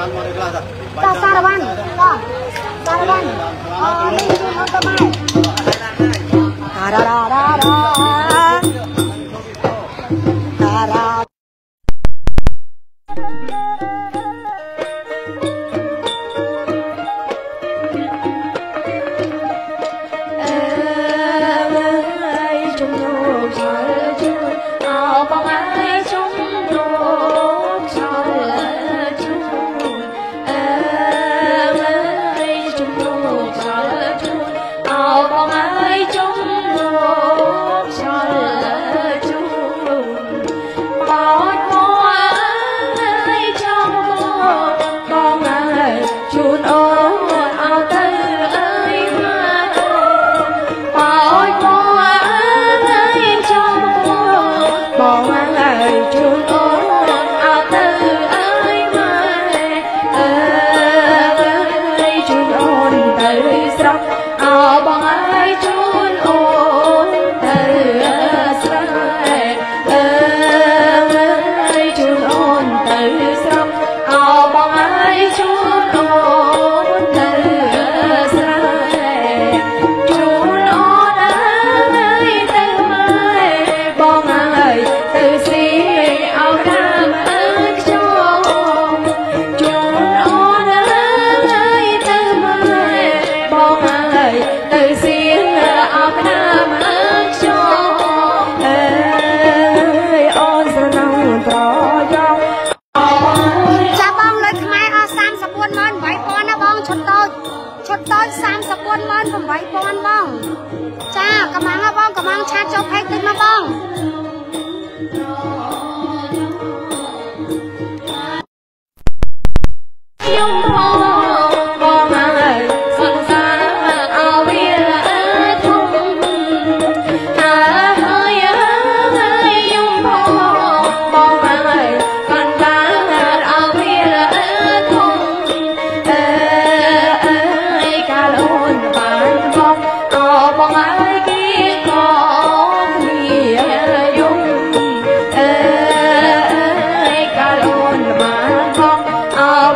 Sarawan. Sarawan. Oh, ini untuk baik.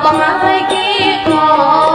បងអើយគេក៏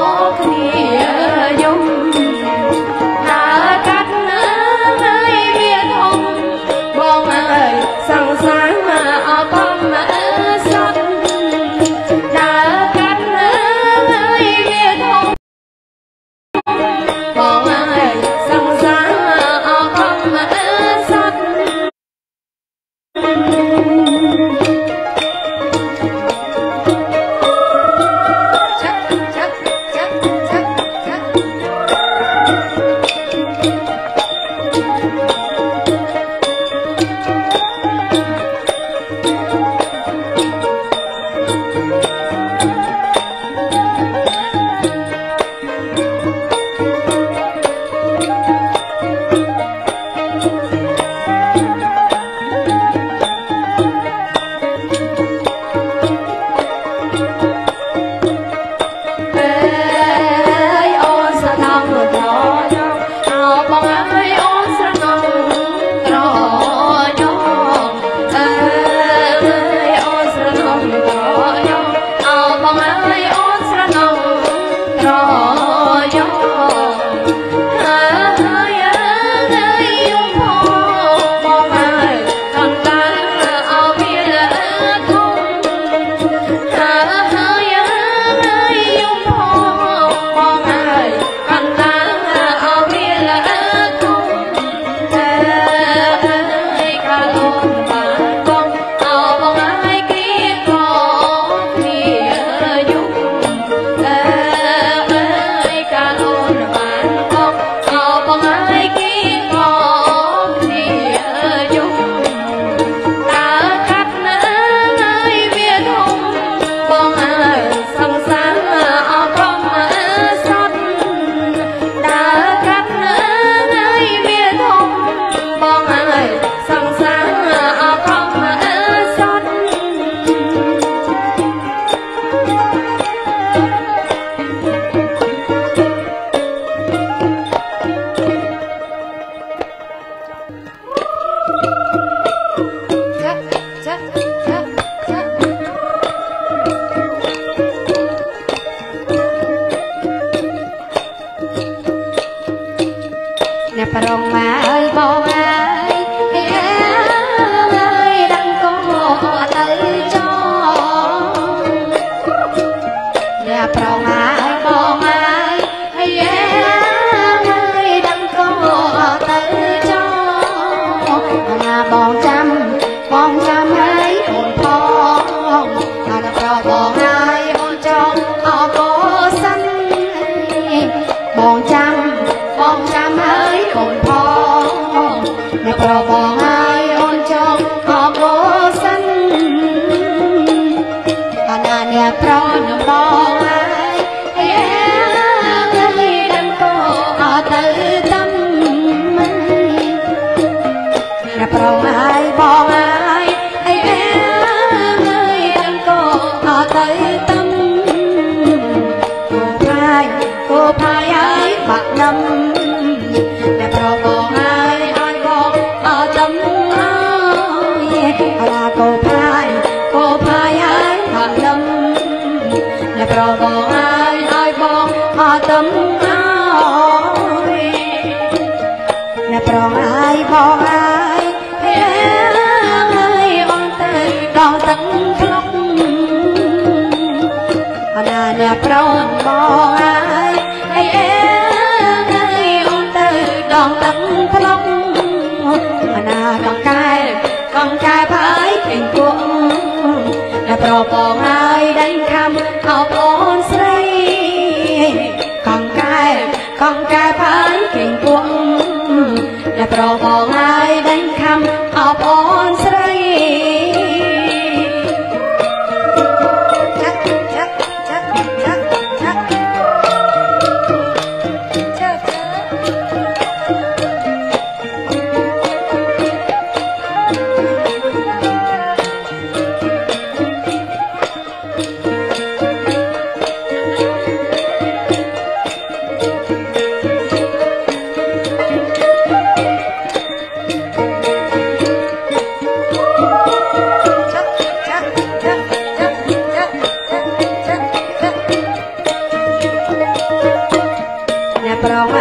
ប្របងអើយឲ្យបងអត់ទំអើយអ្នកប្រងអើយបងអើយ all But prova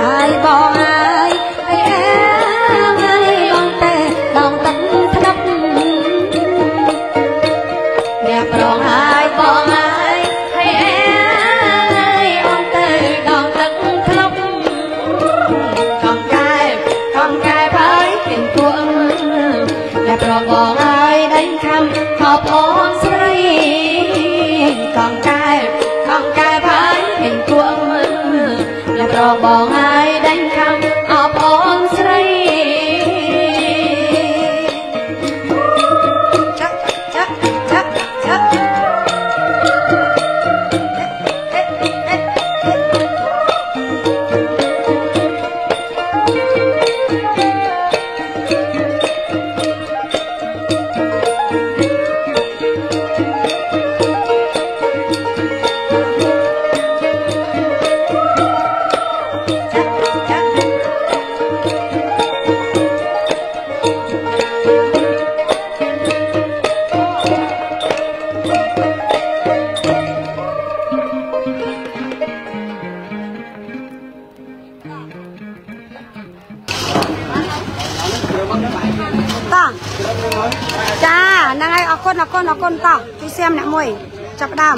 គុណអរគុណអរគុណតោះជួយសៀមអ្នកមួយចាប់ដើម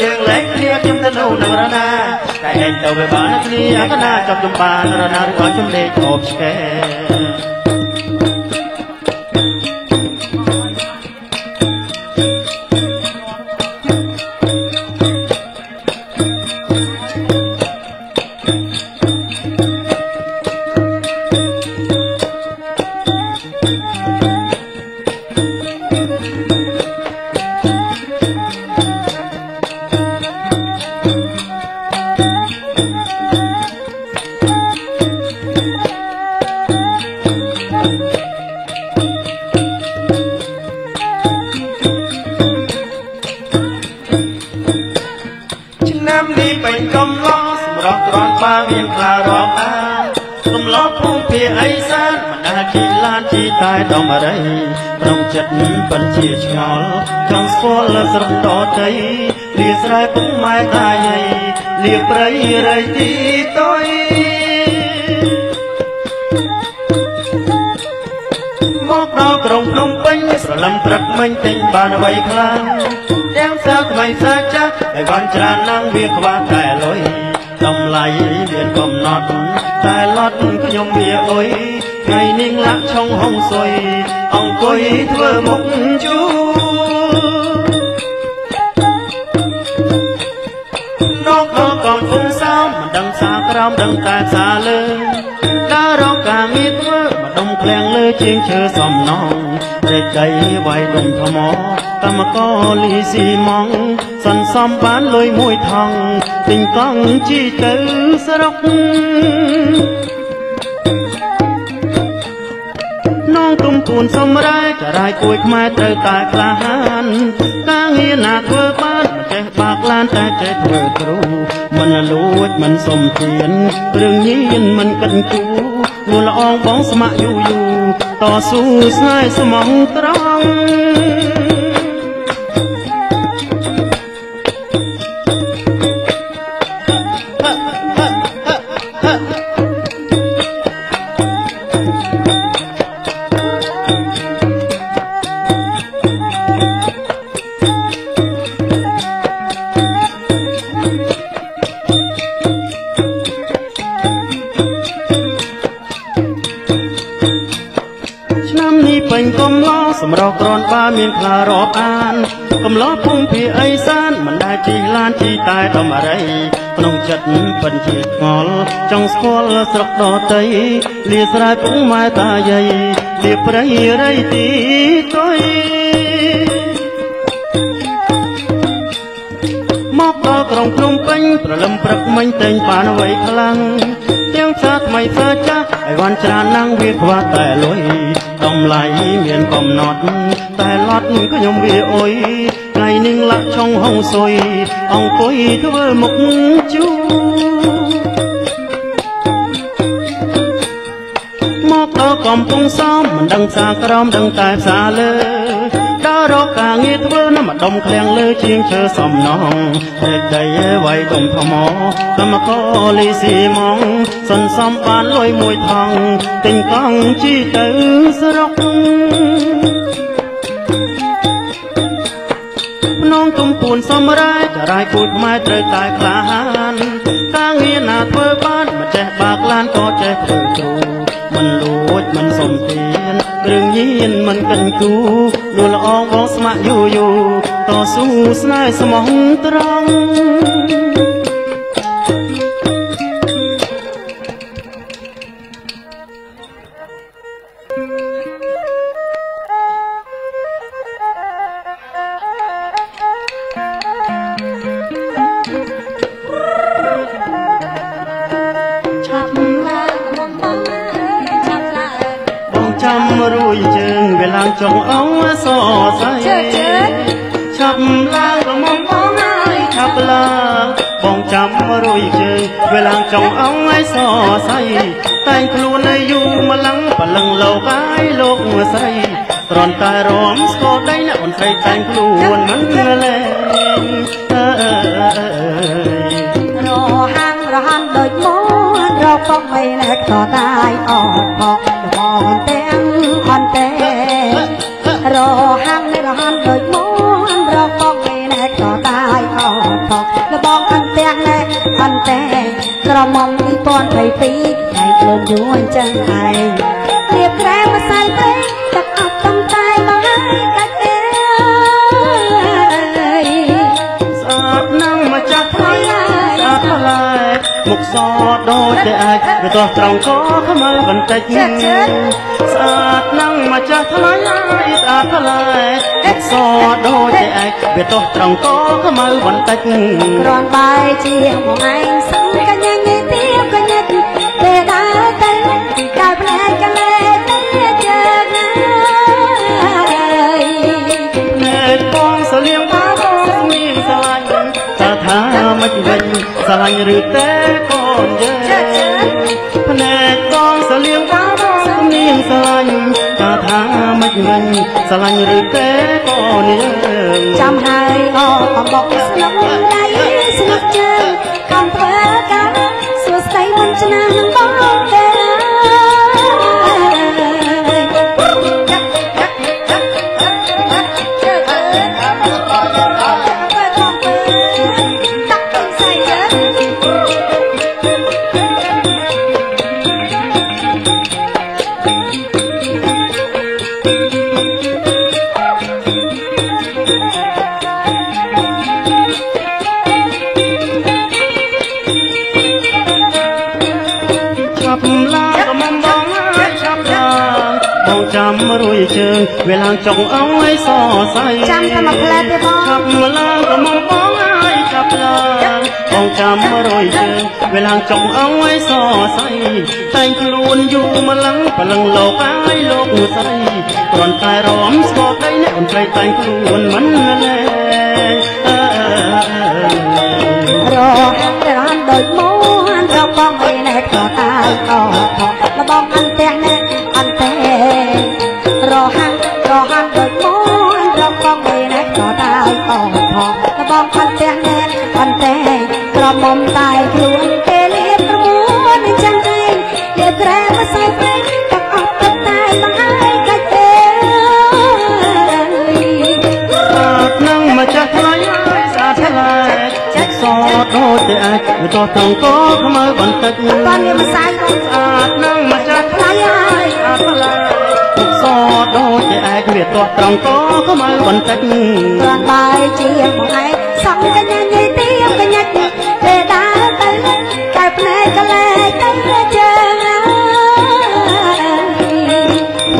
យយើងលែងគ្នាខ្ញុំទៅនៅនឹងរណាតែឯងទៅវាបានគ្នាអាកណាចាប់ចំបានរណាឬឲ្យជំលេចអូបឆ្កែ ជាឆ្ងល់ចង់ស្គាល់ស្រុកតតៃលាស្រែពុកម៉ែតាយាយលាព្រៃរៃទីតុយមកដល់ក្រុងភ្នំពេញស្រឡំព្រឹកមិញទិញបានអ្វីខ្លាំងទាំងសាថ្មីសាចាស់ហើយបានច្រើនណាស់វាខ្វះតែលុយតម្លៃមានកំណត់តែលត់ខ្ញុំវាអុយថ្ងៃនេះលាក់ឆុងហុងសុយអង្គុ យធ្វើមុខជួនកដល់កូនគុំសោមមិនដឹងសាក្រោមដឹងតែសាលើដើររកការងារធ្វើម្ដុំឃ្លាំងលើជាងឈើសំណងរែកដីវាយដុំថ្មកម្មករលីស៊ីម៉ងសន្សំបានលុយមួយថងទិញកង់ជីទៅស្រុក នងទុំគួនសំរែចរាយគួយខ្មែរត្រូវតែក្លាហានការងារណាធ្វើបានមិនចេះបាក់ឡានតែចេះធ្វើគ្រូមិនលួចមិនសំទានគ្រឿងញៀនមិនកិនគូលួល្អងបងស្ម័គ្រយូរយូរតស៊ូស្នេហ៍ស្មងត្រង់ សម្រស់ក្រនបាមានខ្លារាប់អានកំឡោភូមិភាគអីសានមិនដែលជីឡានជីតែដំរីក្នុងចិត្តពិនជាឆ្ងល់ចង់ស្គាល់ស្រុកដតីលាស្រែពុកម៉ែតាយាយលាព្រៃរៃទីតុយមកដល់ក្រុងភ្នំពេញ ប្រលឹមព្រឹកមិញតែងបានអ្វីខ្លាំងទាំងផ្សារថ្មីផ្សារចាស់ឲ្យវ៉ាន់ច្រើនណាស់វាខ្វះតែលុយតម្លៃមានកំណត់តែលត់ខ្ញុំវាអុយថ្ងៃនឹងលាក់ឆុងហុងសុយអង្គុយធ្វើមុខជួមកដល់កំពង់សោមមិនដឹងផ្សារក្រមដឹងតែផ្សារលើដើ ររកការងារធ្វើនៅម្ដុំឃ្លាំងលើជាងឈើសំណងហេតុដីវាយដុំថ្មកម្មករលីស៊ីម៉ងសន្សំបានលុយមួយថងទិញកង់ជីទៅស្រុកភ្នងទុំពួនសំរែចរាយពូជខ្មែរត្រូវតែក្លាហានការងារណាធ្វើបានមិនចេះបាក់ឡានក៏ចេះធ្វើគ្រូមិនលួចមិនសំទាន គ្រឿងញៀនមិនកិនគូលួល្អងបងស្ម័គ្រយូរយូរតស៊ូស្នេហ៍ស្មោះត្រង់ វេលាចង់អងឲ្យសសៃតែងខ្លួននៅយូរម្លឹងបលឹងលោកអាយលោកស្រីត្រន់តែរំស្គរដៃអ្នកអូនស្រីតែងខ្លួនមិនលែងអើអើអើរហាំងរហាំដូចមនរកបងមិនណែតតាយអត់ផងបងទាំងអន់ទេរហាំងរហាំដូចមនរកបងមិនណែតតាយអត់ផង ក្រមុំ2022តែខ្លួនយូរអញ្ចឹងឯងរៀបក្រែម្សៅពេកទឹកអត់តំតែមកឲ្យកាច់ទេស្អាតនឹងម្ចាស់ថ្លៃស្អាតថ្លៃមុខសដូចតែអាចវាទាស់ត្រង់កខ្មៅបន្តិចស្អាតនឹងម្ចាស់ថ្លៃស្អាតថ្លៃមុខសដូចតែអាចវាទាស់ត្រង់កខ្មៅបន្តិចគ្រាន់បែជាមកឯងសឹ ស្រឡាញ់ឬតែកូនយើងភ្នែកបងសលៀងបាបងមានស្រឡាញ់តើថាមិនវិញស្រឡាញ់ឬតែកូនយើងចាំហើយអកំបកស្នុកដៃស្នុកជើងកំធ្វើការសួស្ដីមុនឆ្នាំនឹងបង វាឡើងចុកអងឲ្យសរសៃចាំតែមួយផ្លែទេបងឆាប់ឡើងក៏មិនបងហើយឆាប់ឡើងបងចាំរួយជើងវាឡើងចុកអងឲ្យសរសៃតែងខ្លួនយូរម្លឹងប្រលឹងលោកអាយលោកស្រីគ្រាន់តែរំស្គរដីអ្នកអូនស្រីតែងខ្លួនមិនលែងអើអើអើរហាំរំដូចមូនរបងអីណែតក៏តាយអត់លបងអន្ទះ ដូចតែអាចវាតោះត្រង់កខ្មៅបន្តិចបានវាម្សៅបងស្អាតនឹងម្ចាស់ថ្លៃហើយស្អាតថ្លៃចិត្តសដូចតែអាចវាតោះត្រង់កខ្មៅបន្តិចគ្រាន់តែជាមកឯងសក់កញ្ញាញ៉ៃទៀបកញ្ញាពេលដើរទៅតែភ្នែកកលែកទៅជើងអើយ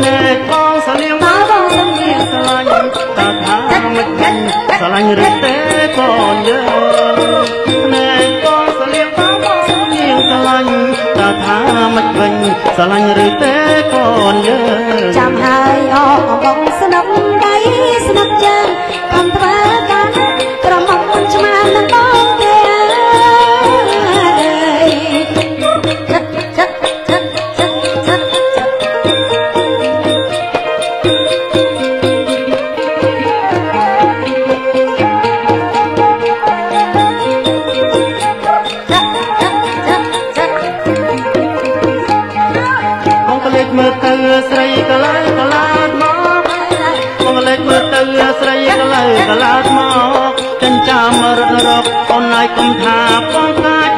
ណែបងសលៀងមកបងសំលៀងស្រឡាញ់តើថាមិនវិញស្រឡាញ់ឬទេកូនយើងណែបង ថាមិនវិញស្រឡាញ់ឬទេកូនយើងចាំហើយអកបងស្នុក កអូនអាយកុំថាបងកាច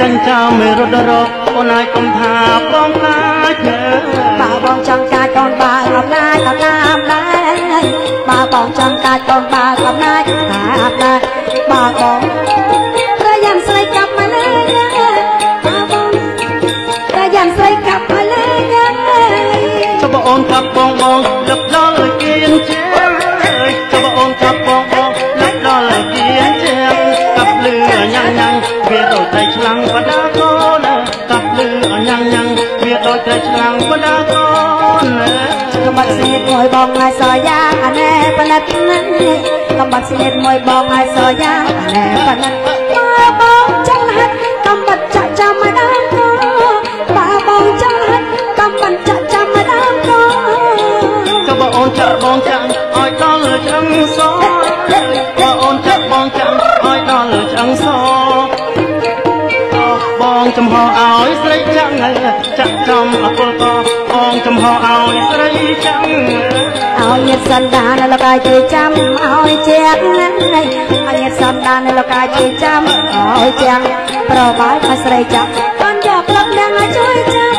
ចិញ្ចាមរត់រកអូនអាយកុំថាបងកាចបើបងចង់កាចកូនបើអំណាចក៏តាមដែរបើបងចង់កាចកូនបើអំណាចតាមដែរបើបងប្រយ័ត្នស្រីកាប់មកលើបើបងប្រយ័ត្នស្រីកាប់មកលើចុះបងអូនកាប់បងបងលឹកដល់គៀនជាចុះបងអូនកាប់បង ខាងបដាកូនកំបាត់ស្នេហ៍មួយបងហើយសយ៉ាងអាណែប៉ណ្ណិតកំបាត់ស្នេហ៍មួយបងហើយសយ៉ាងអាណែប៉ណ្ណិតបើបងចង់ហាត់កំបាត់ចាក់ចាំមកដល់កូនបើបងចង់ហាត់កំបាត់ចាក់ចាំមកដល់កូនក៏បងអូនចាក់បងចាំឲ្យដល់ឆ្អឹងសបើអូនចាក់បងចាំឲ្យដល់ឆ្អឹងស ចំហឲ្យស្រីចាំងចាក់ចំអពលកអងចំហឲ្យស្រីចាំងឲ្យញាតសន្តានលោកកាយជួយចាំឲ្យជាក់ណាឲ្យញាតសន្តានលោកកាយជួយចាំឲ្យជាក់ប្របាយឲ្យស្រីចាំបានយកផ្លឹកទាំងឲ្យជួយចាំ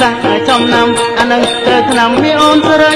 សាចំណាំអានឹងទៅឆ្នាំមីអូនស្រី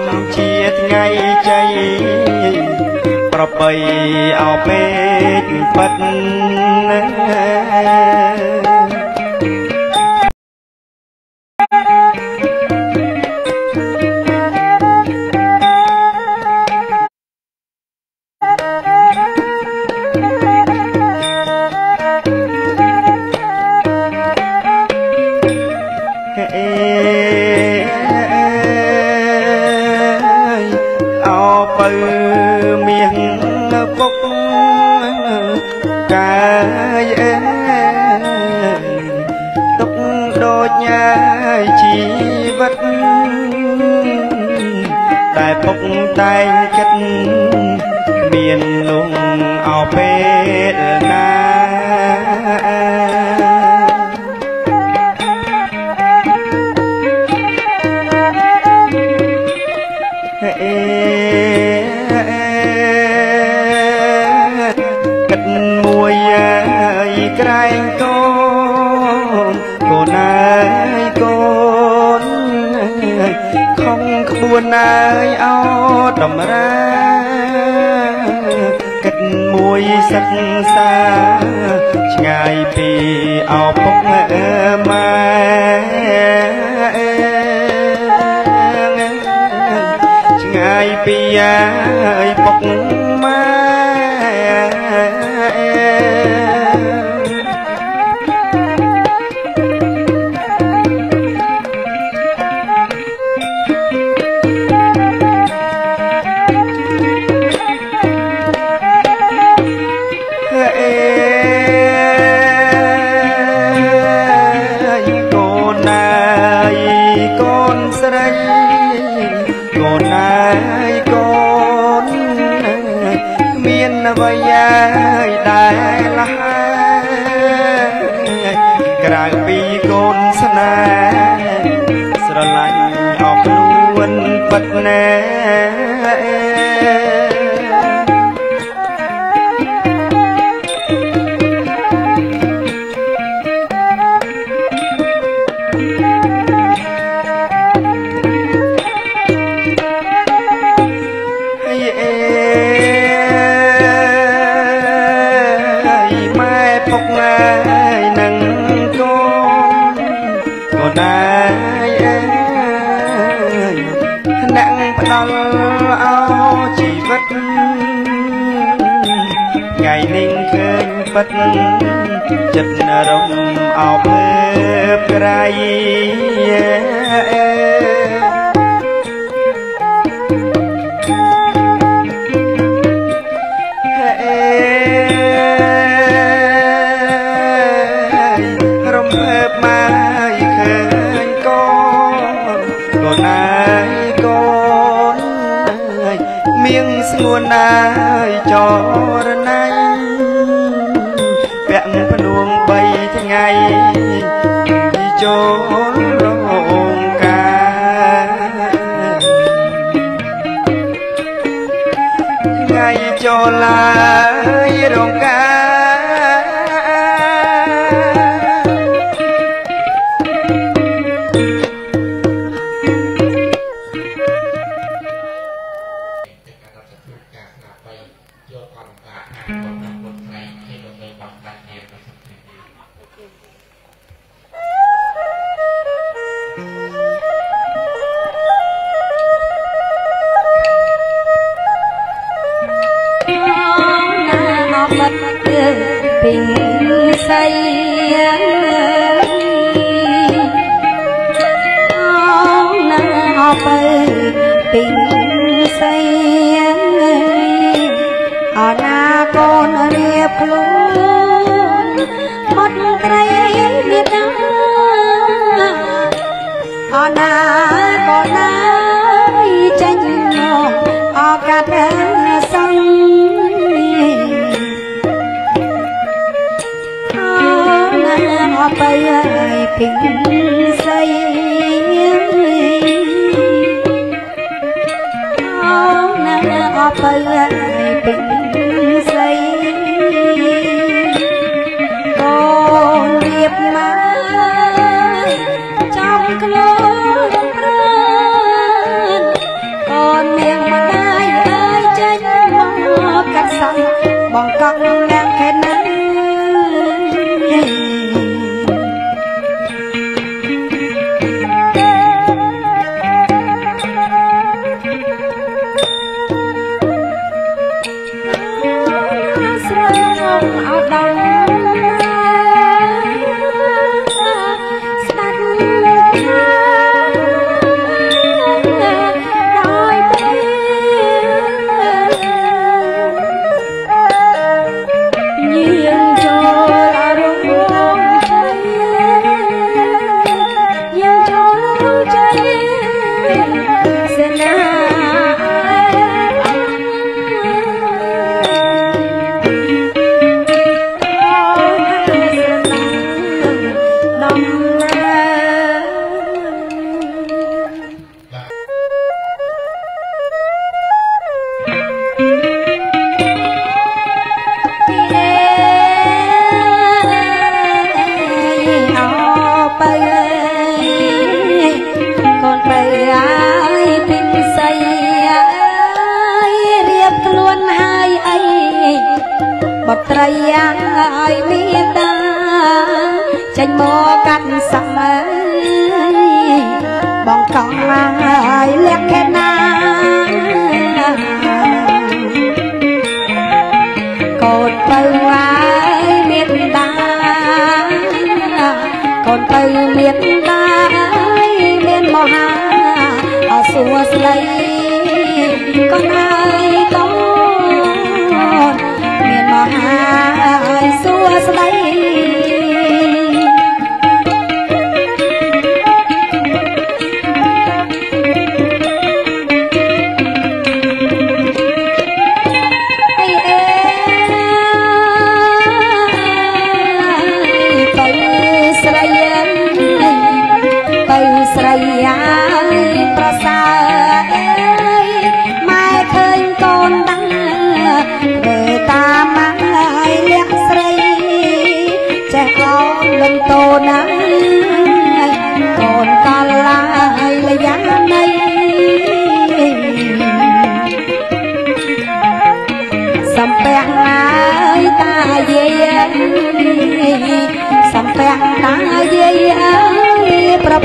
ំជាថ្ងៃជ័យប្របីអោពេកពិតណា សិក្សាឆ្ងាយពីឪពុកម៉ែឆ្ងាយពីយ៉ា វយាយដែលណាក្រៅពីកូនស្នេហ៍ស្រឡាញ់អស់ខ្លួនពិតណាស់ ចិត្តរំអបក្រៃរំភើបមកឃើញកូនកូនណាយកូនអើយមៀងស្ងួនណាយចរណៃ lá.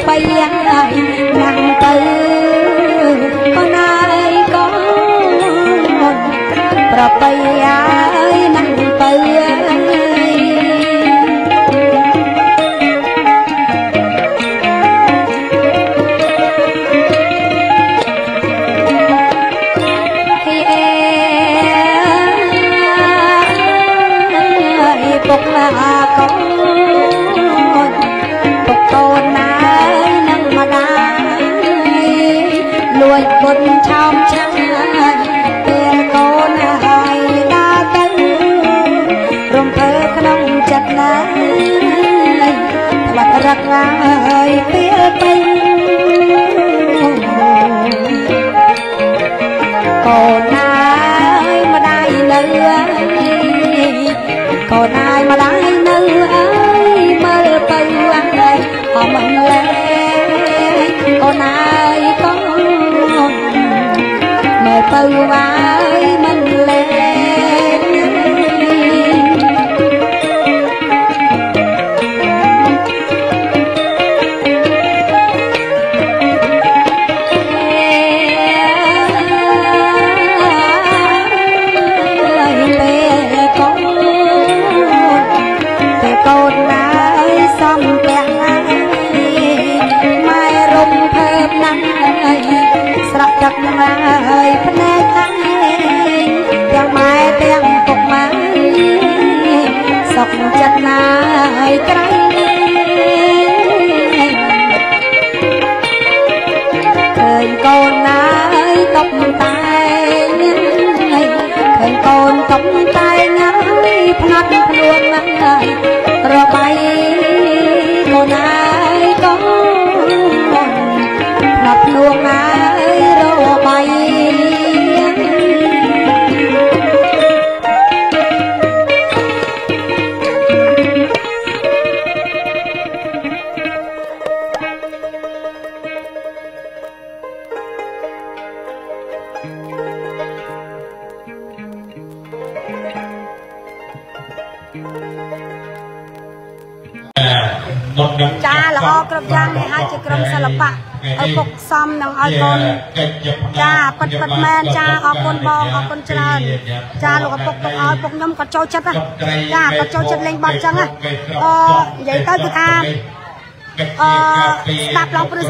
ប្របីអើយណាំងទៅកូនអើយកូនប្របីអើយណាំ ក្រៃឃើញកូនណាយតុបតែងឃើញកូនតុបតែងហើយផ្នត់ខ្លួនណាយរបាយ នឹងឲ្យកូនចាប៉ិតប៉ិតមែនចាអរគុណបងអរគុណច្រើនចាលោកឪពុកទុកឲ្យពុកខ្ញុំគាត់ចូលចិត្តណាចាគាត់ចូលចិត្តលេងបទចឹងណាអឺនិយាយទៅគឺថាអឺស្ដាប់ឡើងព្រឹស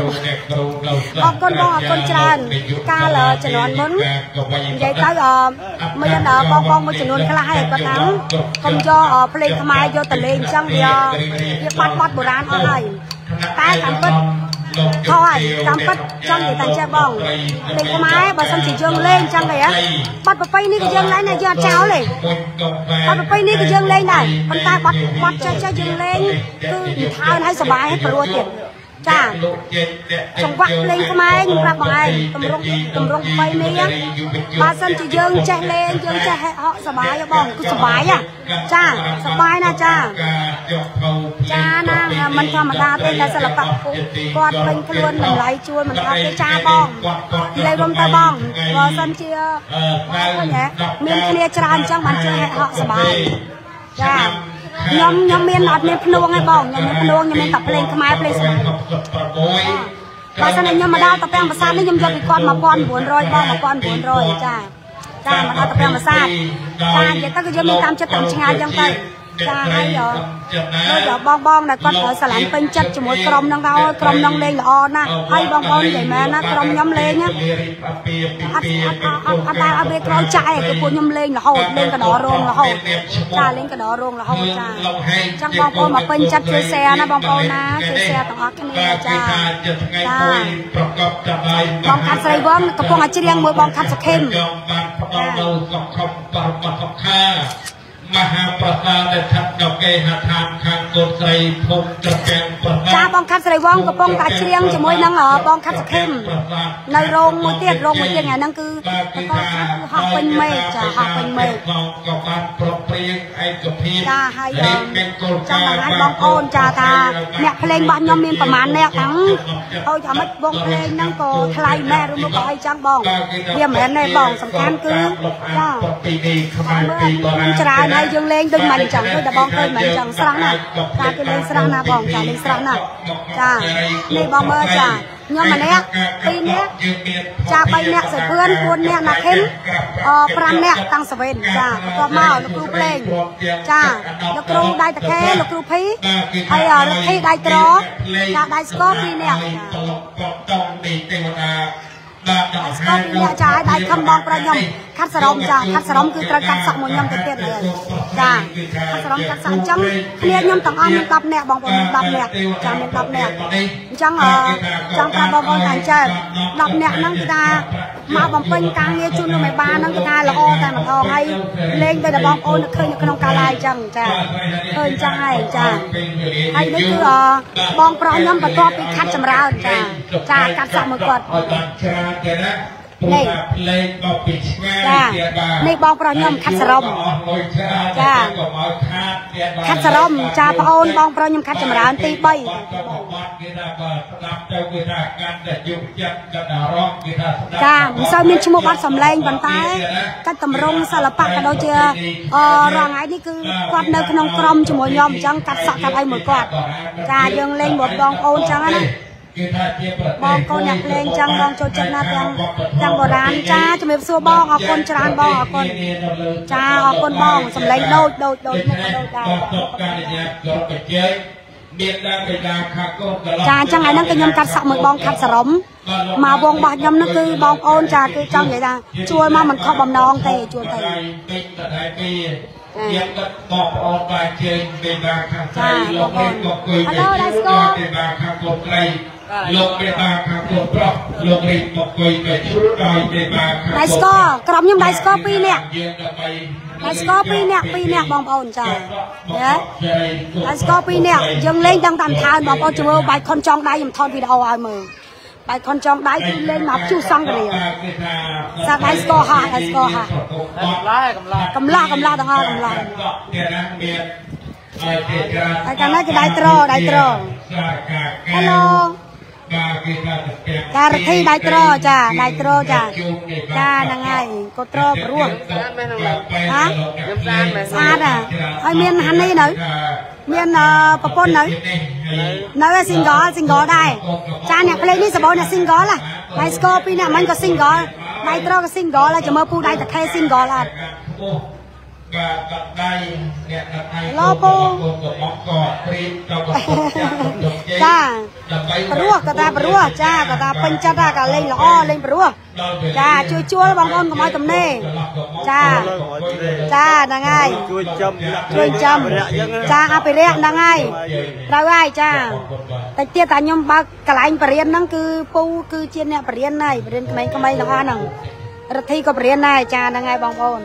អរគុណបងអរគុណច្រើនកាលជំនាន់មុននិយាយទៅអឺមានអឺបងបងមួយចំនួនខ្លះហើយគាត់ថាកុំយកអឺភ្លេងខ្មែរយកទៅលេងអញ្ចឹងវាវាបាត់បត់បុរាណអស់ហើយតែតាមពិត ខហើយតាមពិតចង់និយាយតែចេះបងលេងខ្មែរបើសិនជាយើងលេងចឹងទេហ៎បាត់ប្រពៃនេះក៏យើងលេងដែរយើងអត់ចោលទេបាត់ប្រពៃនេះក៏យើងលេងដែរប៉ុន្តែបាត់បាត់ចេះចេះយើងលេងគឺថើនឲ្យសុបាយឲ្យព្រោះទៀត ចាចង្វាក់លេងខ្មែរខ្ញុំប្រាប់បងឯងតម្រង់តម្រង់ប្រពៃនេះបើសិនជាយើងចេះលេងយើងចេះហក់សុបាយហ៎បងគឺសុបាយហ៎ចាសុបាយណាស់ចា ចាណាមិនធម្មតាទេតែសិល្បៈពុះគាត់ពេញខ្លួនតម្លៃជួលមិនអត់ទេចាបងនិយាយរួមទៅបងបើសិនជាមានគ្នាច្រើនអញ្ចឹងបានចេះហក់សบายចា ខ្ញុំខ្ញុំមានអត់មានភ្នួងទេបងខ្ញុំមានភ្នួងខ្ញុំមានតែភ្លេងខ្មែរភ្លេងស្រុកបើសិនតែខ្ញុំមកដល់តាពាំងប្រាសាទនេះខ្ញុំយកពីគាត់1900បង1900ចាចាមកដល់តាពាំងប្រាសាទចានិយាយទៅគឺយើងមានតាមចិត្តតាមឆ្ងាយអញ្ចឹងទៅ ចាហើយដូចបងបងដែលគាត់ត្រូវស្រឡាញ់ពេញចិត្តជាមួយក្រុមហ្នឹងក៏ឲ្យក្រុមហ្នឹងលេងល្អណាស់ហើយបងប្អូននិយាយមែនណាក្រុមខ្ញុំលេងណាអត់អត់អត់អត់តែអត់វាក្រោយចាយគឺពួកខ្ញុំលេងរហូតលេងកដោរងរហូតចាលេងកដោរងរហូតចាអញ្ចឹងបងប្អូនមកពេញចិត្តជួយ share ណាបងប្អូនណាជួយ share ទាំងអស់គ្នាចាចាបងខាត់ស្រីវងកំពុងតែច្រៀងមួយបងខាត់សុខេមបានផ្ដល់នូវសង្ឃឹមបរមសុខា មហាប្រសាទដែលស្ថិតនៅគេហដ្ឋានខាងកូនស្រីភូមិត្រពាំងប្រសាទចាបងខាត់ស្រីវងកំពុងតែច្រៀងជាមួយនឹងអបងខាត់សខឹមនៅរោងមួយទៀតរោងមួយទៀតថ្ងៃហ្នឹងគឺបន្តហោះពេញមេឃចាហោះពេញមេឃក៏បានប្រពព្រៀងឯកភាពចាហើយរៀបមានគោលចាំការបងណ៍ឲ្យបងប្អូនចាថាអ្នកភ្លេងរបស់ខ្ញុំមានប្រមាណអ្នកហ្នឹងហើយថាម៉េចវងភ្លេងហ្នឹងក៏ថ្លៃម៉ែឬមកក៏អីចឹងបងវាមិនមែនទេបងសំខាន់គឺចាពីនេះខ្មែរពីបុរាណច្រើនហើយយើងលេងដូចមិនអញ្ចឹងដូចតែបងឃើញមិនអញ្ចឹងស្រស់ណាស់ចាគេលេងស្រស់ណាស់បងចាលេងស្រស់ណាស់ចានេះបងមើលចាខ្ញុំម្នាក់ពីរនាក់ចា3នាក់សិភឿន4នាក់ណាខិមអ5នាក់តាំងសវិនចាបន្ទាប់មកលោកគ្រូភ្លេងចាលោកគ្រូដៃតខេលោកគ្រូភីហើយរដ្ឋីដៃត្រចាដៃស្គរ2នាក់ចា តងនេះទេវតាបាទដល់ស្គាល់ពីអ្នកចាឲ្យដៃខំបងប្រុសខ្ញុំខាត់សរំចាខាត់សរំគឺត្រូវកាត់សក់មួយខ្ញុំទៅទៀតហើយចាខាត់សរំកាត់សក់អញ្ចឹងគ្នាខ្ញុំទាំងអស់មាន10នាក់បងប្អូនមាន10នាក់ចាមាន10នាក់អញ្ចឹងអឺចង់ប្រាប់បងប្អូនថាអញ្ចឹង10នាក់ហ្នឹងគឺថា មកបំពេញការងារជូនលោកមេបាហ្នឹងគឺថាល្អតែម្ដងហើយលេងដោយតែបងប្អូននឹកឃើញនៅក្នុងការ live អញ្ចឹងចាឃើញអញ្ចឹងហើយចាហើយនេះគឺអបងប្រុសខ្ញុំបន្ទាប់ពីខាត់ចម្រើនចាចាកាត់សក់មួយគាត់ឲ្យបានច្រើនទៀតណា ព្រោះថាភ្លេងមកពីឆ្ងាយចាទៀតបាទនេះបងប្រុសខ្ញុំខាត់សរំអស់លុយច្រើនចាកុំឲ្យខាតទៀតបាទខាត់សរំចាប្អូនបងប្រុសខ្ញុំខាត់ចម្រើនទី3បាត់ក៏មកបាត់គេថាបើស្ដាប់ទៅគេថាកាន់តែយុគចិត្តកាន់តែអារម្មណ៍គេថាស្ដាប់ចាមិនសូវមានឈ្មោះបាត់សំឡេងប៉ុន្តែកាត់តម្រង់សិល្បៈក៏ដូចជាអរងថ្ងៃនេះគឺគាត់នៅក្នុងក្រុមជាមួយខ្ញុំអញ្ចឹងកាត់សក់កាត់អីមួយគាត់ចាយើងលេងមួយបងប្អូនអញ្ចឹងណា គេថាជាប្រទេសបងប្អូនអ្នកលេងអញ្ចឹងបងចូលចិត្តណាស់ទាំងទាំងបុរាណចាជំរាបសួរបងអរគុណច្រើនបងអរគុណចាអរគុណបងសំឡេងដូចដូចដូចមុខក៏ដូចដែរតបការិយាក៏បច្ចេកមានដែរបិតាខាកូនកន្លងចាអញ្ចឹងថ្ងៃហ្នឹងគឺខ្ញុំកាត់សក់មួយបងខាត់សរំមកវងរបស់ខ្ញុំហ្នឹងគឺបងប្អូនចាគឺចង់និយាយថាជួលមកមិនខុសបំណងទេជួលទៅពេញតដៃពីយើងក៏បងប្អូនបានជើញបិតាខាស្រីលោកនេះក៏គួយបិតាខាកូនស្រី លោកបិតាខាកូនប្រុសលោកនេះមកគួយទៅជួលដោយបិតាខាដៃស្គរក្រុមខ្ញុំដៃស្គរ2នាក់យើងដើម្បីដៃស្គរ2នាក់2នាក់បងប្អូនចាណាដៃស្គរ2នាក់យើងលេងដឹងតាមថើនបងប្អូនជួយបាយខុនចង់ដៃខ្ញុំថតវីដេអូឲ្យមើលបាយខុនចង់ដៃគឺលេងមកជួសសង្ករៀលសាដៃស្គរហោះដៃស្គរហោះកំឡោះកំឡោះទាំងអស់កំឡោះទៀតណាមានហើយទៀតច្រើនហើយកាលនោះគឺដៃត្រដៃត្រ Hello បាទគេថាទៅផ្ទះការធីដៃត្រចាដៃត្រចាចាហ្នឹងហើយកូត្រព្រោះហ៎ខ្ញុំស្អាតមែនស្អាតហ่ะហើយមានហានីនៅមានអឺប្រពន្ធនៅនៅ single single ដែរចាអ្នកភ្លេងនេះសបោអ្នក single ហ่ะដៃស្គរពីរអ្នកមិញក៏ single ដៃត្រក៏ single ហើយចាំមើលពូដៃតាខេ single អត់ បាទកាត់ដៃអ្នកកាត់ដៃឡូពូក៏មកក៏ព្រៀបទៅក៏ចាក់ទៅជ័យចាដើម្បីព្រោះក៏ថាព្រោះចាក៏ថាពេញចិត្តថាក៏លេងល្អលេងព្រោះចាជួយជួលបងប្អូនកុំឲ្យទំនេរចាចាហ្នឹងហើយជួយចាំជួយចាំចាអភិរក្សហ្នឹងហើយត្រូវហើយចាតែទៀតតែខ្ញុំបើកកន្លែងបរិញ្ញាហ្នឹងគឺពូគឺជាអ្នកបរិញ្ញាហើយបរិញ្ញាក្មេងៗទាំងអស់ហ្នឹងរដ្ឋីក៏បរិញ្ញាដែរចាហ្នឹងហើយបងប្អូន